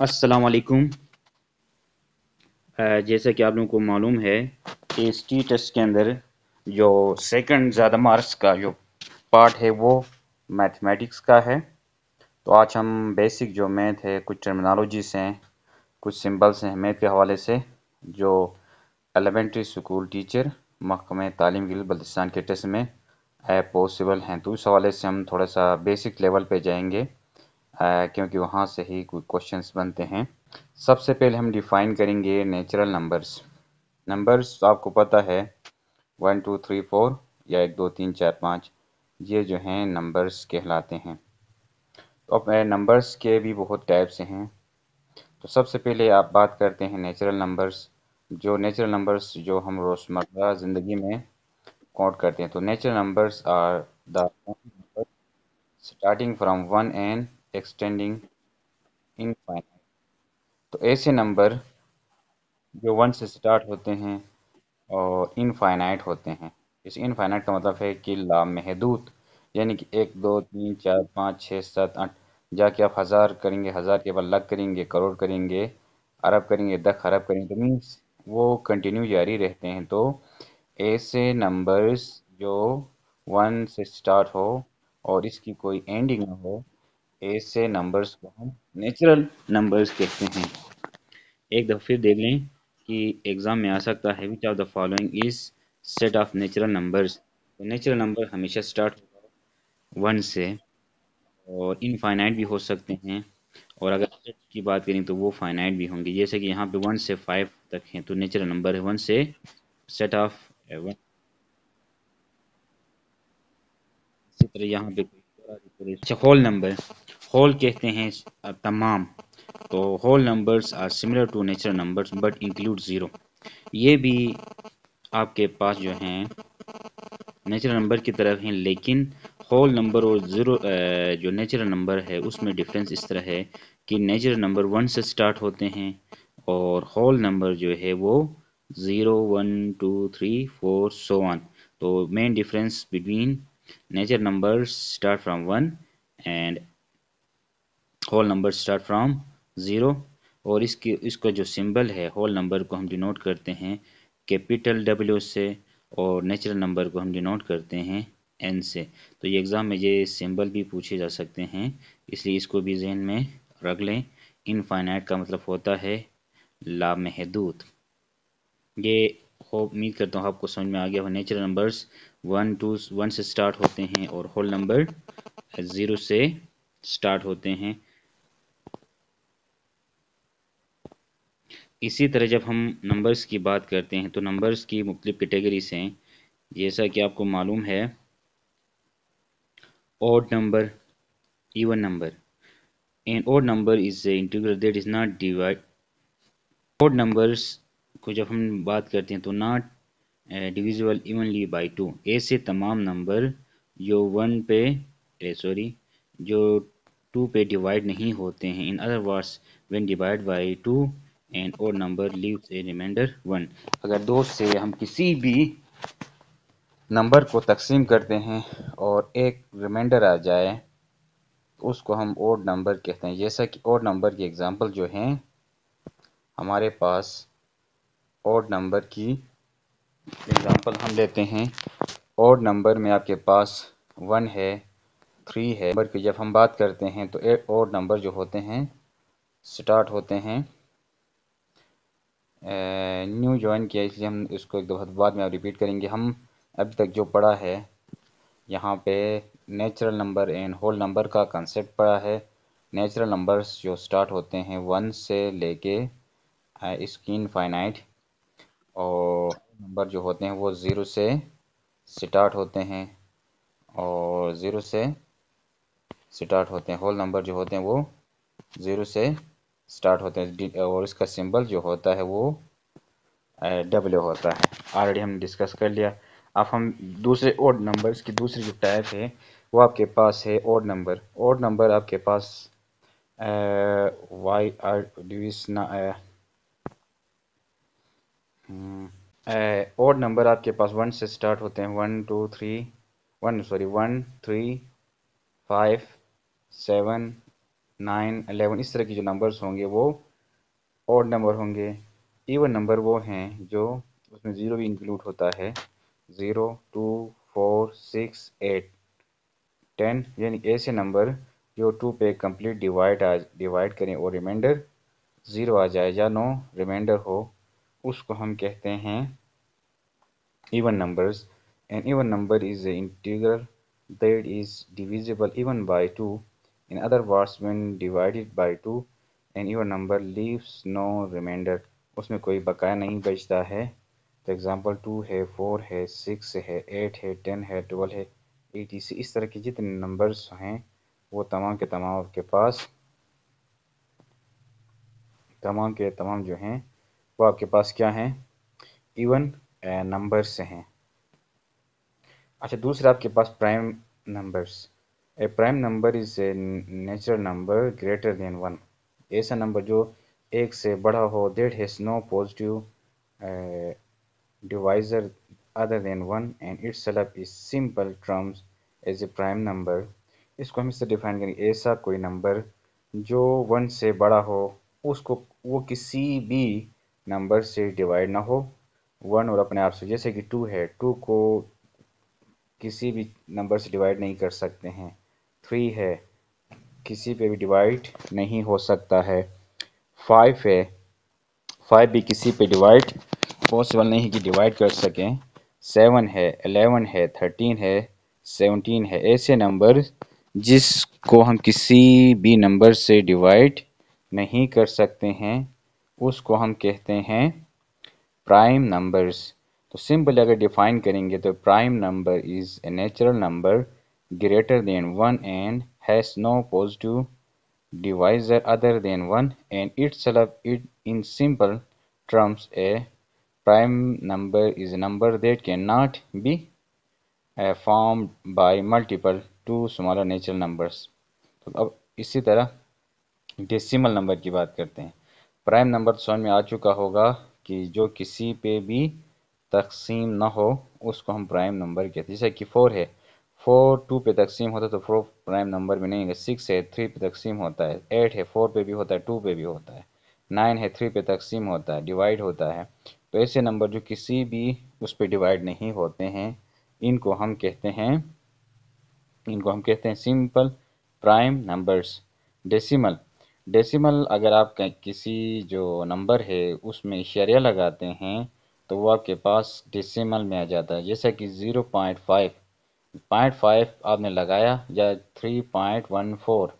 अस्सलाम वालेकुम जैसा कि आप लोगों को मालूम है एस टी टेस्ट के अंदर जो सेकंड ज़्यादा मार्क्स का जो पार्ट है वो मैथमेटिक्स का है। तो आज हम बेसिक जो मैथ है, कुछ टर्मिनोलॉजीज हैं, कुछ सिंबल्स हैं मैथ के हवाले से, जो एलिमेंट्री स्कूल टीचर महकमे तालीम गिल बल्तिस्तान के टेस्ट में पॉसिबल हैं। तो उस हवाले से हम थोड़ा सा बेसिक लेवल पे जाएँगे। क्योंकि वहाँ से ही कोई क्वेश्चंस बनते हैं। सबसे पहले हम डिफाइन करेंगे नेचुरल नंबर्स नंबर्स आपको पता है वन टू थ्री फोर या एक, दो, तीन, चार, पाँच, ये जो हैं नंबर्स कहलाते हैं। तो अब नंबर्स के भी बहुत टाइप से हैं। तो सबसे पहले आप बात करते हैं नेचुरल नंबर्स जो नेचुरल नंबर्स जो हम रोज़मर्रा ज़िंदगी में काउंट करते हैं तो natural numbers are the starting from one and extending infinite तो ऐसे नंबर जो वन से स्टार्ट होते हैं और इनफाइनाइट होते हैं। इस इनफाइनाइट का मतलब है कि लामहदूद यानी कि एक, दो, तीन, चार, पाँच छः सात, आठ, जाके आप हज़ार करेंगे, हज़ार के बाद लग करेंगे, करोड़ करेंगे, अरब करेंगे दस अरब करेंगे तो मीन्स वो कंटिन्यू जारी रहते हैं। तो ऐसे नंबर्स जो वन से स्टार्ट हो और इसकी कोई एंडिंग ना हो ऐसे नंबर्स को हम नेचुरल नंबर्स कहते हैं। एक दफ़ा फिर देख लें कि एग्ज़ाम में आ सकता है which of the following is set of natural numbers तो नेचुरल नंबर हमेशा स्टार्ट होगा वन से, और इनफाइनाइट भी हो सकते हैं। और अगर सेट की बात करें तो वो फाइनाइट भी होंगे। जैसे कि यहाँ पे वन से फाइव तक हैं तो नेचुरल नंबर है वन से सेट ऑफ़ वन इसी तरह यहाँ पे होल नंबर होल कहते हैं तमाम। तो whole numbers are similar to natural numbers but include zero ये भी आपके पास जो हैं नेचुरल नंबर की तरफ़ हैं, लेकिन होल नंबर और ज़ीरो जो नेचुरल नंबर है, उसमें डिफरेंस इस तरह है कि नेचुरल नंबर वन से स्टार्ट होते हैं और होल नंबर जो है वो zero one two three four so one तो main difference between natural numbers start from one and whole number start from zero और इसकी, इसका जो सिंबल है होल नंबर को हम डिनोट करते हैं कैपिटल डब्ल्यू से और नेचुरल नंबर को हम डिनोट करते हैं एन से। तो ये एग्ज़ाम में ये सिंबल भी पूछे जा सकते हैं, इसलिए इसको भी जहन में रख लें। इनफाइनाइट का मतलब होता है लामहदूद ये उम्मीद करता हूँ आपको समझ में आ गया हो natural numbers one two one से स्टार्ट होते हैं और होल नंबर ज़ीरो से स्टार्ट होते हैं। इसी तरह जब हम नंबर्स की बात करते हैं तो नंबर्स की मुख्तलिफ़ कैटेगरीज हैं। जैसा कि आपको मालूम है odd number even number an odd number is a integral that is not divide odd numbers को जब हम बात करते हैं तो not divisible evenly by two ऐसे तमाम नंबर जो वन पे सॉरी जो टू पे डिवाइड नहीं होते हैं. In other words when divide by two and और number leave a remainder one अगर दो से हम किसी भी नंबर को तकसीम करते हैं और एक रिमाइंडर आ जाए तो उसको हम ओड नंबर कहते हैं। जैसा कि ओड नंबर की एग्जांपल जो हैं, हमारे पास ओड नंबर की एग्जांपल हम लेते हैं। ओड नंबर में आपके पास वन है थ्री है। नंबर की जब हम बात करते हैं तो ओड नंबर जो होते हैं स्टार्ट होते हैं। न्यू ज्वाइन किया, इसलिए हम इसको एक दफ़ा बाद में रिपीट करेंगे। हम अभी तक जो पढ़ा है, यहाँ पे natural number and whole number का कंसेप्ट पढ़ा है। नेचुरल नंबर्स जो स्टार्ट होते हैं वन से लेके स्किन फाइनाइट और नंबर जो होते हैं, वो ज़ीरो से स्टार्ट होते हैं, और ज़ीरो से स्टार्ट होते हैं। होल नंबर जो होते हैं, वो ज़ीरो से स्टार्ट होते हैं और इसका सिंबल जो होता है वो डब्ल्यू होता है। ऑलरेडी हम डिस्कस कर लिया। अब हम दूसरे ओड नंबर इसकी दूसरी जो टाइप है, वो आपके पास है ओड नंबर ओड नंबर आपके पास why are division odd number आपके पास वन से स्टार्ट होते हैं। One two three one sorry one three five seven nine eleven इस तरह के जो नंबर्स होंगे वो ऑड नंबर होंगे। इवन नंबर वो हैं जो उसमें ज़ीरो भी इंक्लूड होता है। Zero two four six eight ten यानी ऐसे नंबर जो टू पे कंप्लीट डिवाइड आ डिवाइड करें और रिमाइंडर ज़ीरो आ जाए या नो रिमाइंडर हो, उसको हम कहते हैं even numbers an even number is an integer that is divisible even by 2 in other words, when divided by 2 an even number leaves no remainder, उसमें कोई बकाया नहीं बचता है। तो एग्जांपल टू है फोर है सिक्स है एट है टेन है ट्वेल्व है एटी सी इस तरह के जितने नंबर्स हैं, वो तमाम के तमाम आपके पास, तमाम के तमाम जो हैं, वो आपके पास क्या हैं? इवन नंबर्स हैं। अच्छा दूसरा आपके पास prime numbers a prime number is a natural number greater than one ऐसा नंबर जो एक से बड़ा हो that has no positive divisor other than one and itself is simple terms as a prime number इसको हम इससे डिफाइन करेंगे। ऐसा कोई नंबर जो वन से बड़ा हो, उसको, वो किसी भी नंबर से डिवाइड ना हो। वन और अपने आप से, जैसे कि टू है टू को किसी भी नंबर से डिवाइड नहीं कर सकते हैं। थ्री है। किसी पे भी डिवाइड नहीं हो सकता है। फाइव है। फाइव भी किसी पे डिवाइड पॉसिबल नहीं कि डिवाइड कर सकें। सेवन है एलेवन है थर्टीन है सेवनटीन है। ऐसे नंबर जिसको हम किसी भी नंबर से डिवाइड नहीं कर सकते हैं, उसको हम कहते हैं प्राइम नंबर्स तो सिंपल अगर डिफाइन करेंगे तो prime number is a natural number greater than one and has no positive divisor other than one and its it in simple terms a prime number is a number that cannot be uh, formed by multiple two smaller natural numbers. तो अब इसी तरह decimal number की बात करते हैं। Prime number तो समझ में आ चुका होगा कि जो किसी पे भी तकसीम ना हो उसको हम प्राइम नंबर कहते हैं। जैसे कि फोर है। फोर टू पे तकसीम होता है तो फोर प्राइम नंबर में नहीं है सिक्स है थ्री पे तकसीम होता है। एट है फोर पे भी होता है टू पे भी होता है। नाइन है थ्री पे तकसीम होता है डिवाइड होता है। तो ऐसे नंबर जो किसी भी उस पर डिवाइड नहीं होते हैं, इनको हम कहते हैं, इनको हम कहते हैं simple prime numbers decimal decimal अगर आप किसी जो नंबर है, उसमें इशारिया लगाते हैं तो वो आपके पास डेसिमल में आ जाता है। जैसा कि zero point five point five आपने लगाया या थ्री पॉइंट वन फोर,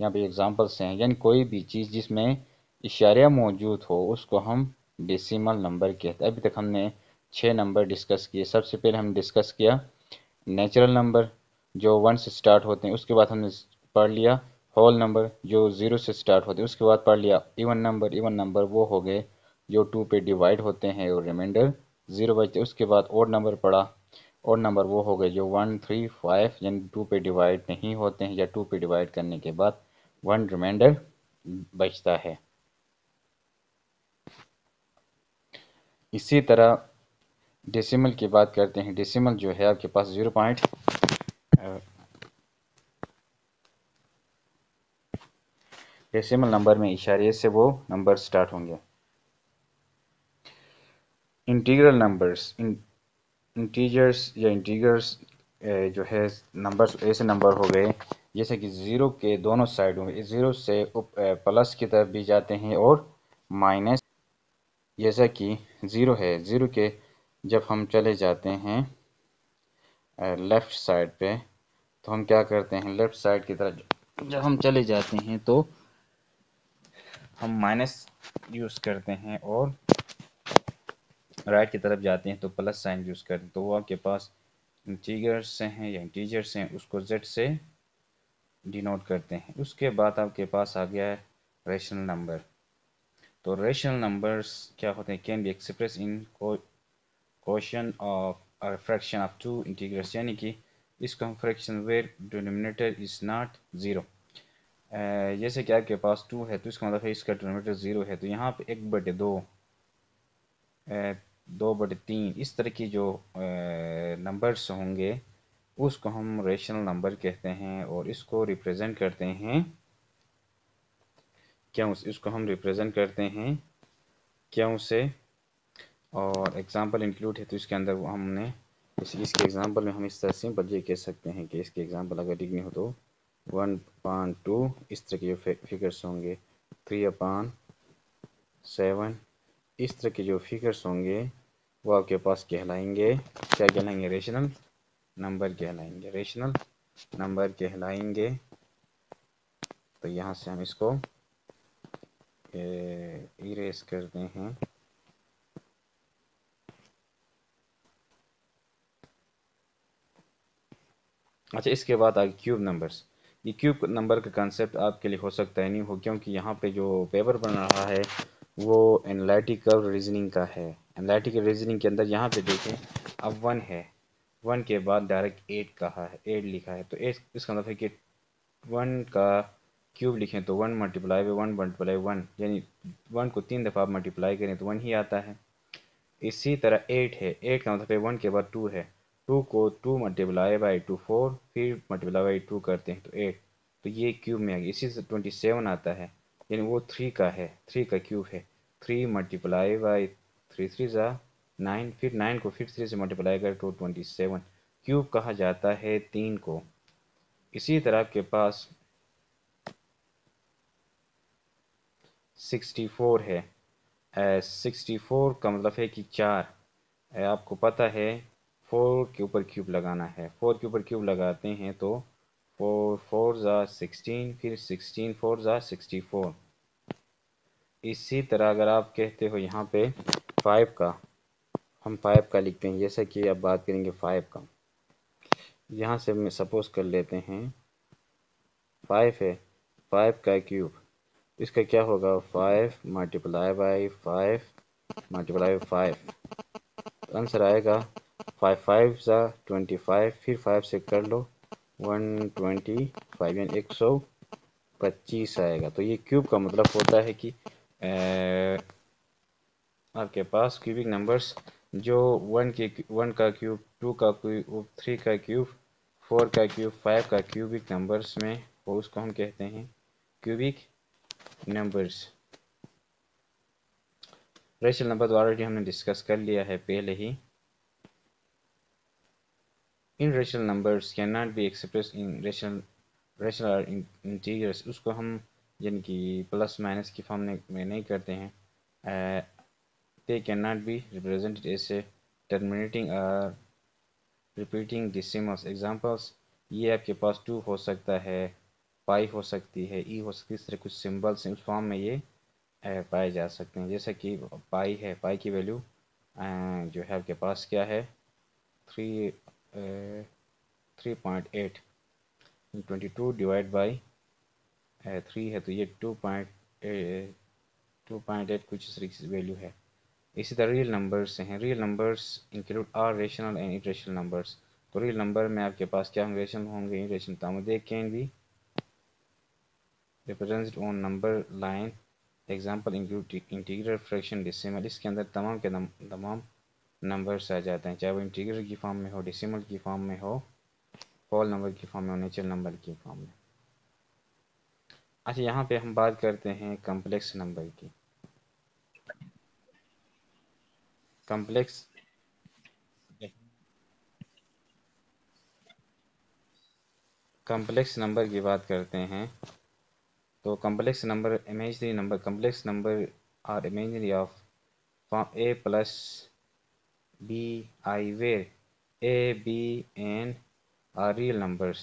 यहाँ पे एग्जांपल्स हैं, यानी कोई भी चीज़ जिसमें इशारिया मौजूद हो, उसको हम डेसिमल नंबर कहते हैं अभी तक हमने छः नंबर डिस्कस किए। सबसे पहले हम डिस्कस किया नेचुरल नंबर जो वन से स्टार्ट होते हैं, उसके बाद हमने पढ़ लिया होल नंबर जो ज़ीरो से स्टार्ट होते हैं, उसके बाद पढ़ लिया इवन नंबर इवन नंबर वो हो गए, जो टू पे डिवाइड होते हैं और रिमाइंडर ज़ीरो बचते उसके बाद और नंबर पढ़ा। और नंबर वो हो गए जो वन थ्री फाइव, यानी टू पे डिवाइड नहीं होते हैं या टू पे डिवाइड करने के बाद वन रिमाइंडर बचता है। इसी तरह डेसिमल की बात करते हैं। डेसिमल जो है आपके पास ज़ीरो पॉइंट डेसिमल नंबर में इशारे से वो नंबर स्टार्ट होंगे। इंटीग्रल नंबर्स इंटीजर्स या इंटीगर्स जो है नंबर्स ऐसे नंबर हो गए। जैसे कि ज़ीरो के दोनों साइड होंगे। ज़ीरो से प्लस की तरफ़ भी जाते हैं और माइनस जैसा कि ज़ीरो है। ज़ीरो के जब हम चले जाते हैं लेफ़्ट साइड पे तो हम क्या करते हैं? लेफ़्ट साइड की तरफ़ जब हम चले जाते हैं तो हम माइनस यूज़ करते हैं और राइट की तरफ़ जाते हैं तो प्लस साइन यूज़ करते हैं। तो वो आपके पास इंटीजर्स से हैं या इंटीजर्स हैं, उसको जेड से डिनोट करते हैं। उसके बाद आपके पास आ गया है रेशनल नंबर तो रेशनल नंबर्स क्या होते हैं? Can be express in question of fraction of two integers यानी कि इसको हम fraction where denominator is not zero जैसे कि आपके पास टू है तो इसका मतलब है इसका डिनोमीटर ज़ीरो है। तो यहाँ पे एक बटे दो दो बटे तीन, इस तरह की जो नंबर्स होंगे, उसको हम रेशनल नंबर कहते हैं और इसको रिप्रेजेंट करते हैं। क्यों से इसको हम रिप्रेजेंट करते हैं, क्यों से और एग्जांपल इंक्लूड है तो इसके अंदर वो हमने, इस, इसके एग्जांपल में हम इस तरह से बदले कह सकते हैं कि इसके एग्जांपल अगर लिखनी हो तो वन पान टू इस तरह के जो फिगर्स होंगे थ्री अपान सेवन इस तरह के जो फिगर्स होंगे वो आपके पास कहलाएँगे। क्या कहलाएँगे? रेशनल नंबर कहलाएँगे। रेशनल नंबर कहलाएँगे। तो यहाँ से हम इसको इरेज करते हैं। अच्छा इसके बाद आगे क्यूब नंबर्स ये क्यूब नंबर का कंसेप्ट आपके लिए हो सकता है नहीं हो, क्योंकि यहाँ पे जो पेपर बन रहा है, वो एनालिटिकल रीजनिंग का है। एनालिटिकल रीजनिंग के अंदर यहाँ पे देखें, अब वन है। वन के बाद डायरेक्ट एट कहा है एट लिखा है। तो एट इसका मतलब है कि वन का क्यूब लिखें तो one multiply by one multiply one यानी वन को तीन दफ़ा मल्टीप्लाई करें तो वन ही आता है। इसी तरह एट है। एट का मतलब है वन के बाद टू है। टू को two multiply by two four फिर मल्टीप्लाई बाई टू करते हैं तो एट तो ये क्यूब में आ गया। इसी से ट्वेंटी सेवन आता है। यानी वो थ्री का है। थ्री का क्यूब है। Three multiply by three three ज़ा नाइन, फिर नाइन को फिर थ्री से मल्टीप्लाई कर टू ट्वेंटी सेवन क्यूब कहा जाता है तीन को। इसी तरह आपके पास सिक्सटी फोर है। सिक्सटी फोर का मतलब है कि चार। आपको पता है फोर के ऊपर क्यूब लगाना है। फोर के ऊपर क्यूब लगाते हैं तो फोर फोर ज़ा सिक्सटीन फिर सिक्सटीन फोर ज़ा सिक्सटी फोर इसी तरह अगर आप कहते हो यहाँ पे फाइव का, हम फाइव का लिखते हैं। जैसा कि अब बात करेंगे फाइव का। यहाँ से मैं सपोज़ कर लेते हैं फाइव है फाइव का क्यूब इसका क्या होगा? Five multiply by five multiply by five answer आएगा फाइव फाइव ज़ा ट्वेंटी फाइव फिर फाइव से कर लो वन ट्वेंटी फाइव यानी एक सौ पच्चीस आएगा। तो ये क्यूब का मतलब होता है कि आपके पास क्यूबिक नंबर्स जो वन के वन का क्यूब टू का क्यूब थ्री का क्यूब फोर का क्यूब फाइव का क्यूबिक नंबर्स में वो उसको हम कहते हैं क्यूबिक नंबर्स रेशल नंबर तो ऑलरेडी हमने डिस्कस कर लिया है पहले ही. In rational numbers can not be express in rational rational integers उसको हम, यानी कि प्लस माइनस की फॉर्म में नहीं करते हैं. They cannot be represented as terminating or repeating decimals examples. ये आपके पास टू हो सकता है पाई हो सकती है ई हो सकती है, इस तरह कुछ सिम्बल्स उस फॉर्म में ये पाए जा सकते हैं। जैसे कि पाई है पाई की वैल्यू जो है आपके पास क्या है? Three three point eight twenty two divide by three है तो ये two point two point eight कुछ इस वैल्यू है। इसी तरह रियल नंबर्स हैं। Real numbers include are rational and irrational numbers तो रियल नंबर में आपके पास क्या होंगे रेशनल होंगे? इरेशनल तो they can be represented on number line example include integral fraction decimal इसके अंदर तमाम के तमाम नंबर्स आ जाते हैं। चाहे वो इंटीग्रल की फॉर्म में हो डिसिमल की फॉर्म में हो होल नंबर की फॉर्म में हो नेचुरल नंबर की फॉर्म में। अच्छा यहाँ पे हम बात करते हैं कम्प्लेक्स नंबर की। कम्प्लेक्स कम्प्लेक्स नंबर की बात करते हैं। तो complex number imaginary number complex number are imaginary of a plus b i where a b and are real numbers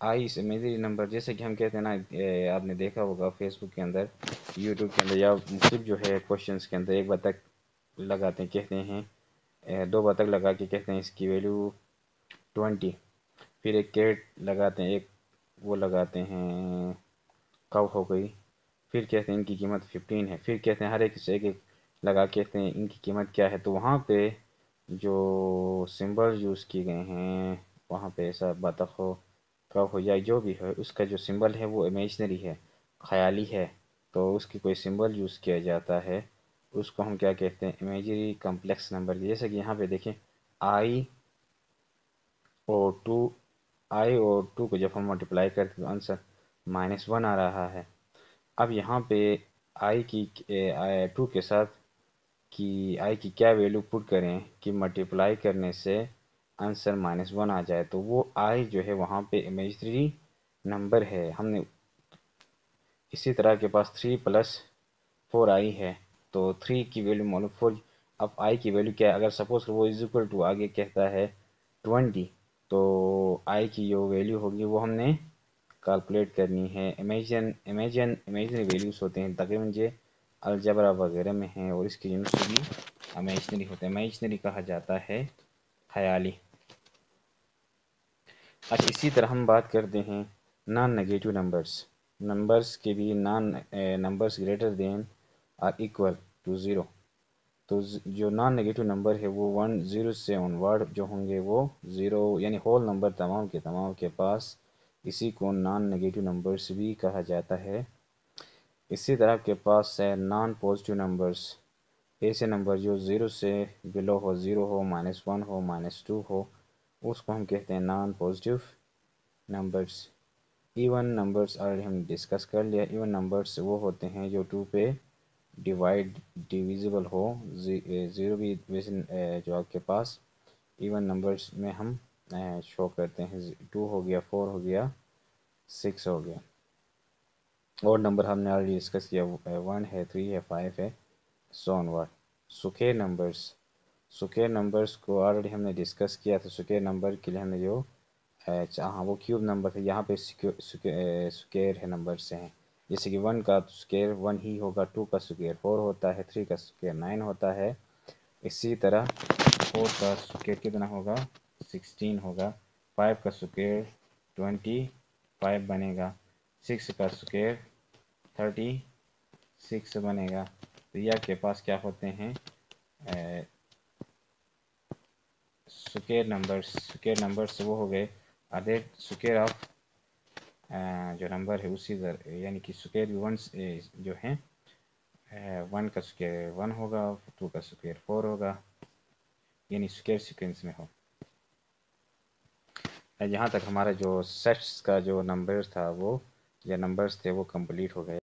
i is imaginary number जैसे कि हम कहते हैं ना आपने देखा होगा फेसबुक के अंदर यूट्यूब के अंदर, या मुख्तु जो है क्वेश्चंस के अंदर, एक बार तक लगाते हैं, कहते हैं दो बतख लगा के कहते हैं इसकी वैल्यू ट्वेंटी फिर एक कैट लगाते हैं, एक वो लगाते हैं कव हो गई। फिर कहते हैं इनकी कीमत फिफ्टीन है। फिर कहते हैं हर एक से एक एक लगा कहते हैं इनकी कीमत क्या है। तो वहाँ पे जो सिंबल यूज़ किए गए हैं, वहाँ पे ऐसा बतख हो कव हो या जो भी है, उसका जो सिंबल है वो इमेजनरी है, ख़याली है। तो उसकी कोई सिंबल यूज़ किया जाता है। उसको हम क्या कहते हैं? इमेजरी कम्प्लेक्स नंबर जैसे कि यहाँ पे देखें आई ओ टू आई ओ टू को जब हम मल्टीप्लाई करते तो आंसर माइनस वन आ रहा है। अब यहाँ पे आई की आई टू के साथ कि आई की क्या वैल्यू पुट करें कि मल्टीप्लाई करने से आंसर माइनस वन आ जाए? तो वो आई जो है वहाँ पे इमेजरी नंबर है। हमने इसी तरह के पास थ्री प्लस फोर आई है। तो थ्री की वैल्यू मालूम फोर अब आई की वैल्यू क्या है? अगर सपोज़ वो इज़ इक्वल टू आगे कहता है ट्वेंटी तो आई की जो वैल्यू होगी वो हमने कैलकुलेट करनी है। इमेजन इमेजन इमेजनरी वैल्यूज़ होते हैं तकरीबन ये अलजबरा वगैरह में हैं और इसकी यूनिट्स भी इमेजनरी होते हैं। इमेजनरी कहा जाता है ख्याली। अच्छा इसी तरह हम बात करते हैं नॉन नेगेटिव नंबर्स नंबर्स के भी non numbers greater than or equal to zero तो जो नॉन नेगेटिव नंबर है, वो वन ज़ीरो से ऑनवर्ड जो होंगे, वो ज़ीरो यानी होल नंबर तमाम के तमाम के पास, इसी को नॉन नेगेटिव नंबर्स भी कहा जाता है। इसी तरह के पास है नॉन पॉजिटिव नंबर्स ऐसे नंबर जो ज़ीरो से बिलो हो ज़ीरो हो माइनस वन हो माइनस टू हो, उसको हम कहते हैं non positive numbers even numbers already हम डिस्कस कर लिया। इवन नंबर्स वो होते हैं जो टू पे डिवाइड डिविजिबल हो ज़ीरो भी जो आपके पास इवन नंबर्स में हम शो करते हैं टू हो गया फोर हो गया सिक्स हो गया। और नंबर हमने ऑलरेडी डिस्कस किया वन है थ्री है फाइव है सोन वन सुखे नंबर्स सुखे नंबर्स को ऑलरेडी हमने डिस्कस किया था सुखे नंबर के लिए हमने जो हाँ वो क्यूब नंबर था, यहाँ पे सुकेर है नंबर से हैं। जैसे कि वन का स्केयर वन ही होगा, टू का स्केयर फोर होता है, थ्री का स्केयर नाइन होता है। इसी तरह फोर का स्केयर कितना होगा? सिक्सटीन होगा। फाइव का स्केयर ट्वेंटी फाइव बनेगा। सिक्स का स्केयर थर्टी सिक्स बनेगा। तो यह के पास क्या होते हैं? स्केयर नंबर्स स्केयर नंबर्स वो हो गए। अदर स्केयर ऑफ़ जो नंबर है उसी दर यानी कि स्क्वेयर वन जो है वन का स्क्वेयर वन होगा टू का स्क्वेयर फोर होगा, यानी स्क्वेयर सीक्वेंस में हो। यहाँ तक हमारा जो सेट्स का जो नंबर था वो, या नंबर्स थे वो कंप्लीट हो गए।